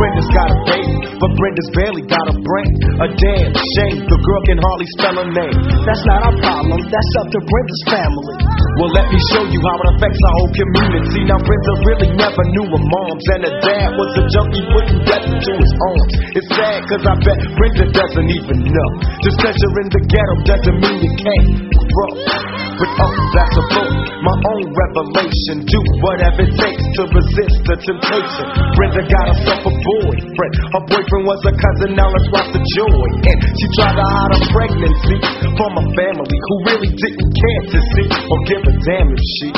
Brenda's got a baby, but Brenda's barely got a brain. A damn shame, the girl can hardly spell her name. That's not our problem, that's up to Brenda's family. Well, let me show you how it affects our whole community. Now, Brenda really never knew her moms, and her dad was a junkie putting death into his arms. It's sad, cause I bet Brenda doesn't even know. Just cause you're in the ghetto doesn't mean you can't grow. But oh, that's a book, my own revelation. Do whatever it takes to resist the temptation. Brenda got herself a boyfriend. Her boyfriend was a cousin, now let's watch the joy. And she tried to hide her pregnancy from a family who really didn't care to see or give a damn if she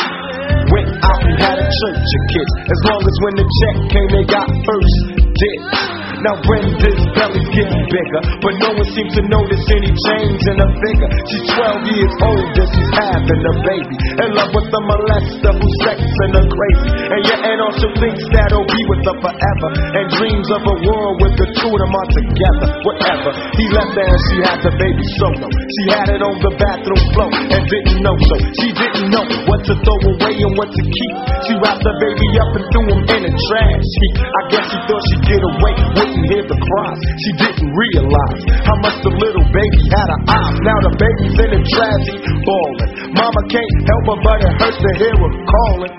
went out and had a church of kids. As long as when the check came, they got first dibs. Now Brenda's belly's getting bigger, but no one seems to notice any change in her figure. She's 12 years old and she's having a baby. In love with a molester who's sexing her crazy. And your aunt also thinks that he'll be with her forever. And dreams of a world with the two of them are together. Whatever. He left her and she had the baby solo. She had it on the bathroom floor and didn't know so. She didn't know what to throw away and what to keep. She wrapped the baby up and threw him in a trash heap. I guess she thought she'd get away with didn't hear the cries. She didn't realize how much the little baby had her eyes. Now the baby's in a tragedy, bawling. Mama can't help her, but it hurts to hear her calling.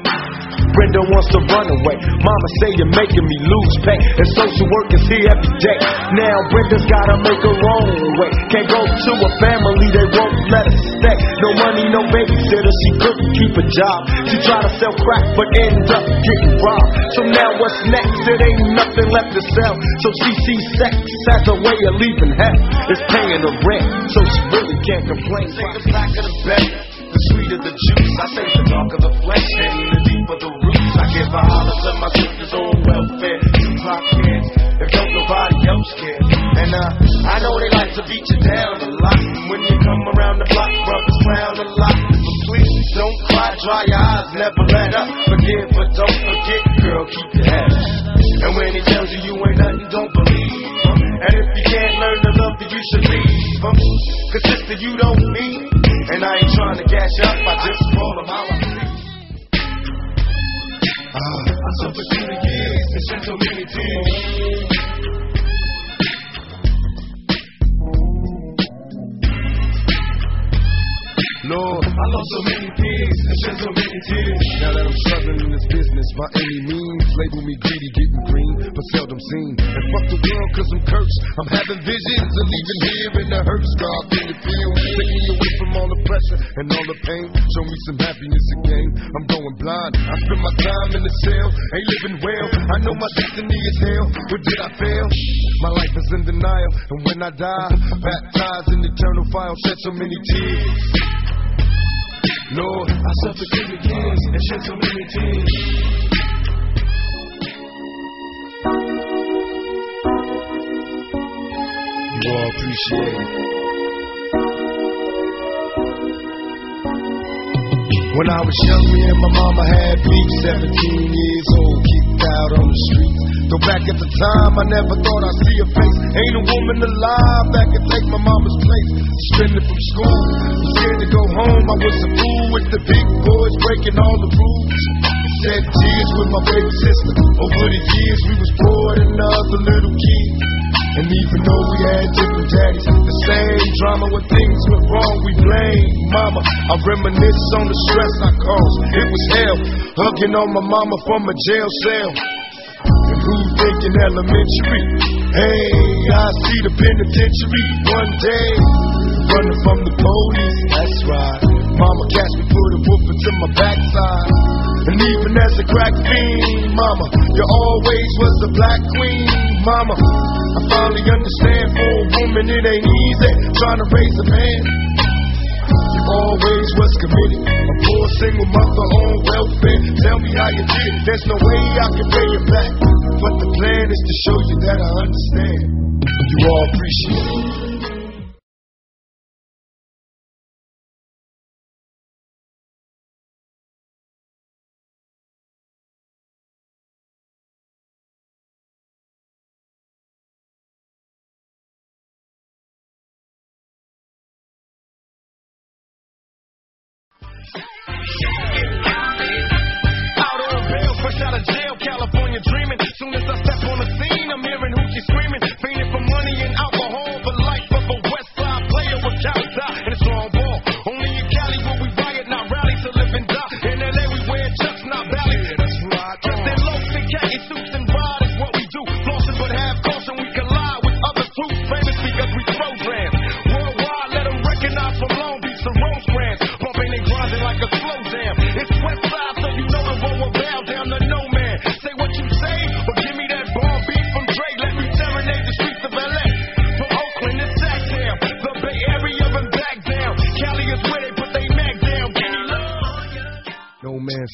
Brenda wants to run away. Mama say you're making me lose pay. And social work is here every day. Now Brenda's gotta make her own way. Can't go to a family, they won't let her stay. No money, no babysitter, she couldn't keep a job. She tried to sell crack, but ended up getting robbed. So now what's next? It ain't nothing left to sell. So she sees sex as a way of leaving hell. It's paying the rent, so she really can't complain. Say the black of the bed, the sweeter the juice. I say the darker the flesh and the deeper the roots. I give a holler to my sisters on welfare. Tupac cares if don't nobody else care. And uh, I know they like to beat you down a lot. And when you come around the block, brothers clown a lot. But please don't cry, dry your eyes, never let up. But don't forget, girl, keep your head. And when he tells you you ain't nothing, don't believe him. And if you can't learn to love, then you should leave him. Cause sister, you don't need. And I ain't trying to gash up, I just call him I. Ah, I suffered through the years and shed so many tears. Lord, I lost so many kids and shed so many tears. Now that I'm struggling in this business by any means, label me greedy, getting green, but seldom seen. And fuck the world cause I'm cursed. I'm having visions of leaving here in the hurt scar. Can you feel? Take me away from all the pressure and all the pain. Show me some happiness again. I'm going blind. I spend my time in the cell, ain't living well. I know my destiny is hell, but did I fail? My life is in denial, and when I die, baptized in eternal fire, shed so many tears. Lord, I through the years and shed so many tears. You all appreciate it. When I was young, me and my mama had beef, 17 years old, out on the streets. Though back at the time, I never thought I'd see a face. Ain't a woman alive that could take my mama's place. Suspended from school, scared to go home. I was a fool with the big boys breaking all the rules. Shed tears with my baby sister. Over the years, we was poor than other little kids. And even though we had different daddies, the same drama when things went wrong, we blamed mama. I reminisce on the stress I caused. It was hell, hugging on my mama from a jail cell. And who thinking elementary? Hey, I see the penitentiary one day. Running from the police, that's right. Mama catch me, put a whoop into my backside. And even as a crack fiend, mama, you always was a black queen, mama. I finally understand for a woman it ain't easy trying to raise a man. You always was committed. A poor single mother on welfare. Tell me how you did it. There's no way I can pay you back. But the plan is to show you that I understand. You all appreciate it.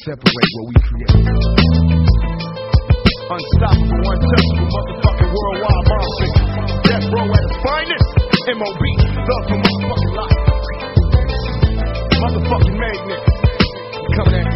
Separate what we create. Unstoppable, untouchable, motherfucking worldwide monster. Death row at its finest. MOB, love for motherfucking life. Motherfucking magnet. Coming at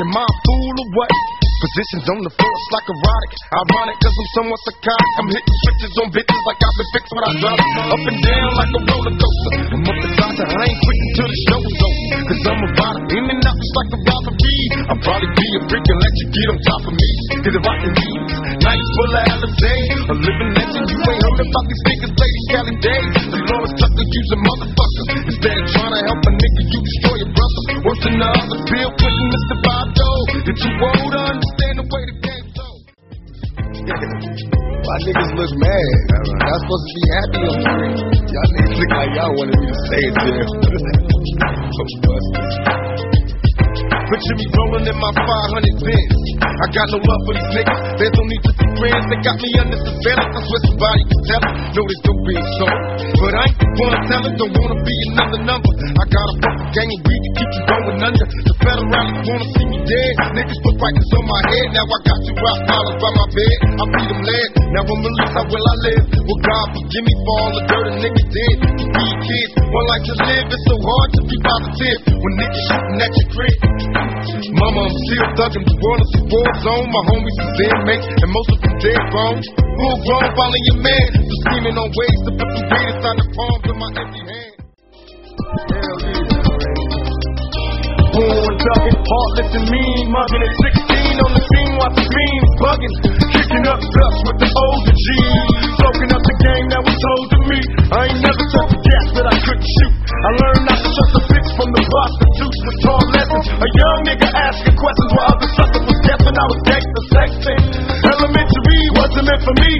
talk your mind fool or what? Positions on the floor, it's like erotic. Ironic, cause I'm somewhat psychotic. I'm hitting switches on bitches like I've been fixed when I drop. Up and down like a roller coaster. I'm up the side, I ain't quitting till the show's over. Cause I'm a rider, in and out just like a robbery. I'll probably be a freak and let you get on top of me. Cause if I can be nights full of Alizé, a living legend. You ain't heard about these niggas these Cali days. The Lawrence Tucker, use a motherfucker. Instead of trying to help a nigga, you destroy your brother. Worse than the other, Bill Clinton, You're too old understand the way the game goes. My niggas look mad. Y'all supposed to be happy on screen. Y'all niggas look like y'all wanted me to say it there. so busted. Picture me rolling in my 500 Benz. I got no love for these niggas. There's no need to be friends. They got me under surveillance. I swear somebody can tell it. No, this don't being so. But I ain't the one telling. Don't wanna be another number. I got a fucking gang of weed to keep you going under. The federalists wanna see me dead. Niggas put rifles on my head. Now I got two rock dollars by my bed. I feed them lead. Now I'm released. How will I live? Will God forgive me for all the dirt a nigga did? Kids. One life to live. It's so hard to be positive when niggas shooting at your crib. Mama, I'm still thugging. The world is a war zone. My homies is inmates, and most of them dead grown. Full grown, following your man. Just scheming on ways to put the weed inside the palms of my empty hand. Hell. Thugging, heartless and mean, mugging at 16 on the scene, while the beams bugging, kicking up dust with the older G's, soaking up the game that was told to me. I ain't never took the gas that I couldn't shoot. I learned not to trust a bitch from the prostitutes. The tall lessons, a young nigga asking questions while other suckers was deaf and I was gangster sexting. Elementary wasn't meant for me.